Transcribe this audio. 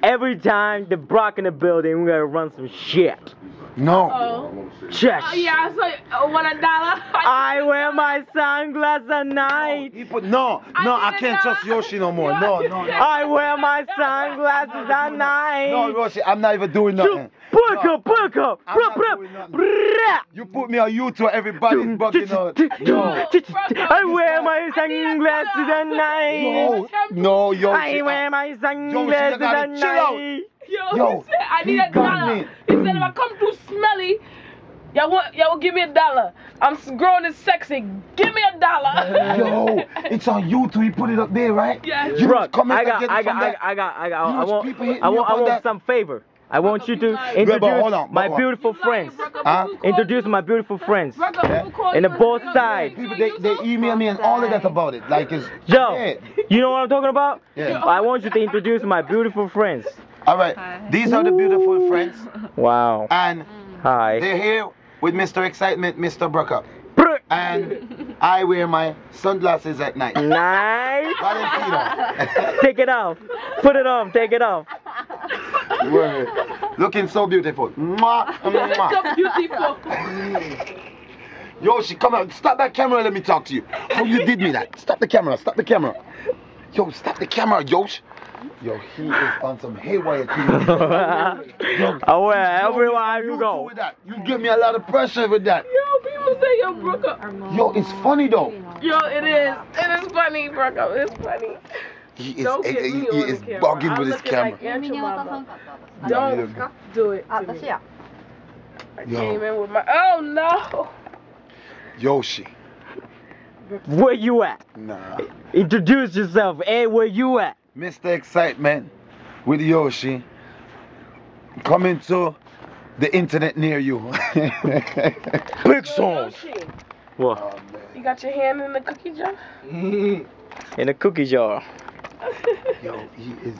Every time the Bruck in the building, we gotta run some shit. No. Oh. Check. Oh, yeah, so uh, one a dollar. I wear my sunglasses at night. He put no, no, I can't trust Yoshi no more. No, no, no. I wear my sunglasses at night. No, Yoshi, I'm not even doing nothing. Puka, puka, I'm bruh, not bruh, doing nothing. You put me on YouTube, everybody's bugging out. No. I wear my sunglasses at night. No, no, Yoshi. I uh, wear my sunglasses you at chill out. night. Yo, Yo, he said I need a dollar. me. He said if I come too smelly, y'all want y'all will give me a dollar. I'm s- growing and sexy. Give me a dollar. Yo, it's on YouTube. He put it up there, right? Yeah. You Bro, just comment I got, I got, I got, I got, I got. I want, people I want, I want some favor. I want you to introduce Brother, on, my beautiful friends. Huh? Introduce my beautiful friends. In In the both sides. People, they, they email me and all of that about it. Like, it's. Joe, Yeah. you know what I'm talking about? Yeah. I want you to introduce my beautiful friends. All right. These are the beautiful friends. Wow. And Hi. they're here with Mr. Excitement, Mr. Brucker. Brr. And I wear my sunglasses at night. Nice. Valentino. Take it off. Put it on. Take it off. Word. Looking so beautiful. Mwah, mwah. so beautiful. Yoshi, come on. Stop that camera let me talk to you. How you did me that? Stop the camera. Stop the camera. Yo, stop the camera, Yosh. Yo, he is on some haywire thing. I wear everywhere you go. with that. You give me a lot of pressure with that. Yo, people say yo Bruck up. Yo, it's funny though. Yo, it is. It is funny, Bruck up. It's funny. He is, don't get me he, on is camera. bugging I'm with his camera. Like don't do it. To. I came in with my. Oh no! Yoshi. Where you at? Nah. Introduce yourself. Hey, where you at? Mr. Excitement with Yoshi. Coming to the internet near you. Big songs. What? Oh, you got your hand in the cookie jar? in the cookie jar. Yo, he is